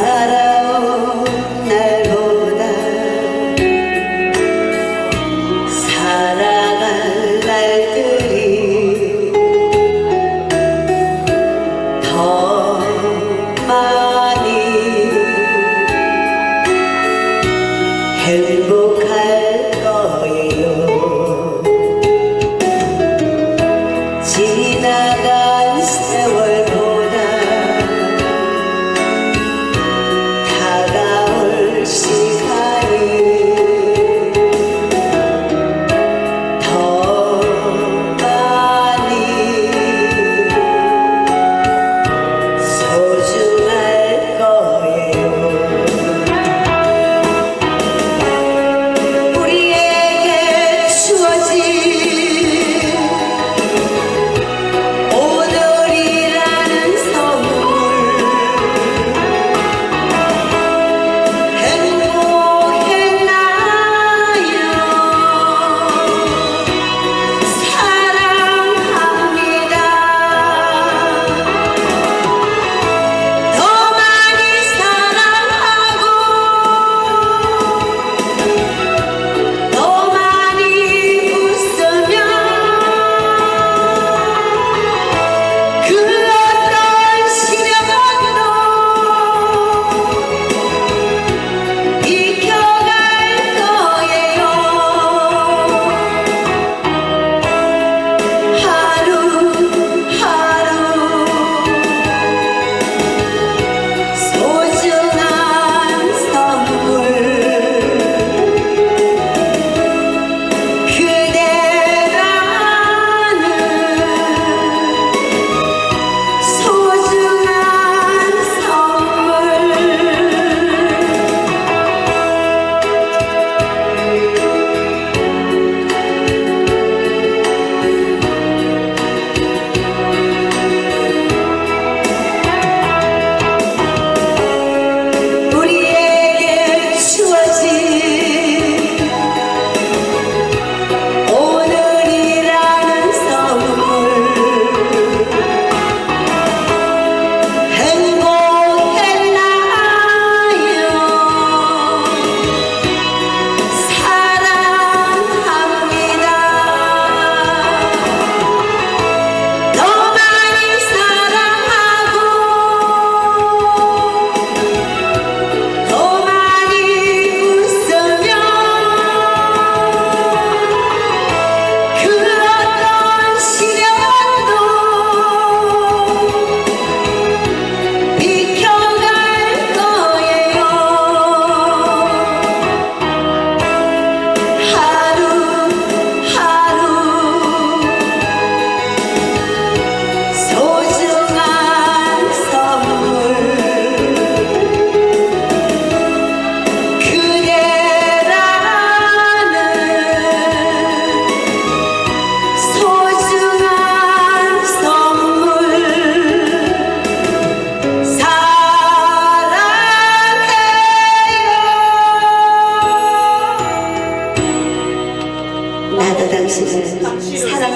Lazarus.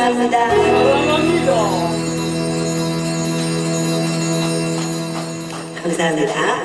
사랑합니다. 사랑합니다. 감사합니다.